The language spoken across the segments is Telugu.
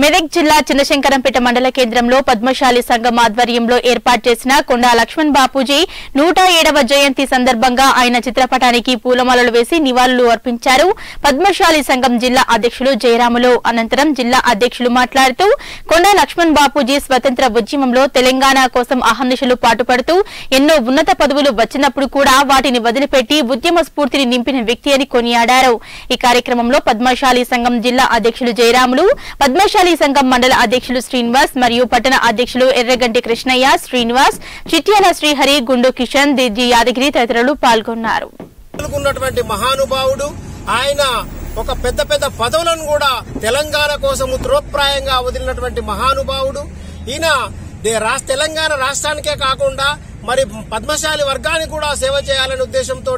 మెదక్ జిల్లా చిన్నశంకరంపేట మండల కేంద్రంలో పద్మశాలి సంఘం ఆధ్వర్యంలో ఏర్పాటు చేసిన కొండా లక్ష్మణ్ బాపూజీ నూట ఏడవ జయంతి సందర్భంగా ఆయన చిత్రపటానికి పూలమాలలు వేసి నివాళులు అర్పించారు. పద్మశాలి సంఘం జిల్లా అధ్యక్షులు జయరాములు. అనంతరం జిల్లా అధ్యక్షులు మాట్లాడుతూ కొండా లక్ష్మణ్ బాపూజీ స్వతంత్ర ఉద్యమంలో తెలంగాణ కోసం అహర్నిశలు పాటుపడుతూ ఎన్నో ఉన్నత పదవులు వచ్చినప్పుడు కూడా వాటిని వదిలిపెట్టి ఉద్యమ స్ఫూర్తిని నింపిన వ్యక్తి అని కొనియాడారు. ఈ కార్యక్రమంలో పద్మశాలి సంఘం జిల్లా అధ్యక్షులు జయరాములు పద్మశాలి సంఘం మండల అధ్యక్షులు శ్రీనివాస్ మరియు పట్టణ అధ్యక్షులు ఎర్రగంటి కృష్ణయ్య శ్రీనివాస్ చిట్యాల శ్రీహరి గుండు కిషన్ దిజి యాదగిరి తదితరులు పాల్గొన్నారు. మహానుభావుడు ఆయన ఒక పెద్ద పెద్ద పదవులను కూడా తెలంగాణ కోసం ధ్రువప్రాయంగా వదిలినటువంటి మహానుభావుడు. ఈయన తెలంగాణ రాష్ట్రానికే కాకుండా మరి పద్మశాలి వర్గానికి కూడా సేవ చేయాలనే ఉద్దేశంతో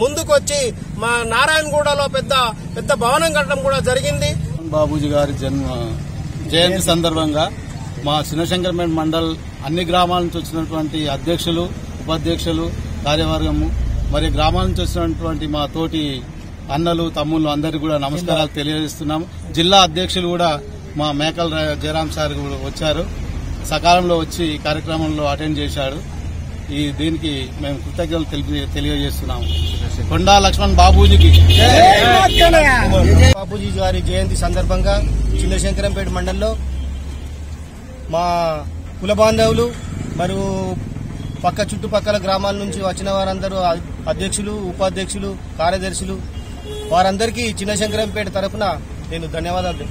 ముందుకొచ్చి మా నారాయణగూడలో పెద్ద పెద్ద భవనం కట్టడం కూడా జరిగింది. బాబూజీ గారి జన్మ జయంతి సందర్భంగా మా శివశంకరపేట మండల్ అన్ని గ్రామాల నుంచి వచ్చినటువంటి అధ్యక్షులు ఉపాధ్యక్షులు కార్యవర్గము మరి గ్రామాల నుంచి వచ్చినటువంటి మా తోటి అన్నలు తమ్ముళ్ళు అందరికీ కూడా నమస్కారాలు తెలియజేస్తున్నాము. జిల్లా అధ్యక్షులు కూడా మా మేకల జయరాం సార్ కూడా వచ్చారు. సకాలంలో వచ్చి ఈ కార్యక్రమంలో అటెండ్ చేశాడు. ఈ దీనికి మేము కృతజ్ఞతలు తెలిపి తెలియజేస్తున్నాము కొండా లక్ష్మణ్ బాబూజీకి బాపూజీ గారి జయంతి సందర్భంగా చిన్నశంకరంపేట మండలంలో మా కుల బాంధవులు మరియు పక్క చుట్టుపక్కల గ్రామాల నుంచి వచ్చిన వారందరూ అధ్యక్షులు ఉపాధ్యక్షులు కార్యదర్శులు వారందరికీ చిన్నశంకరంపేట తరఫున నేను ధన్యవాదాలు.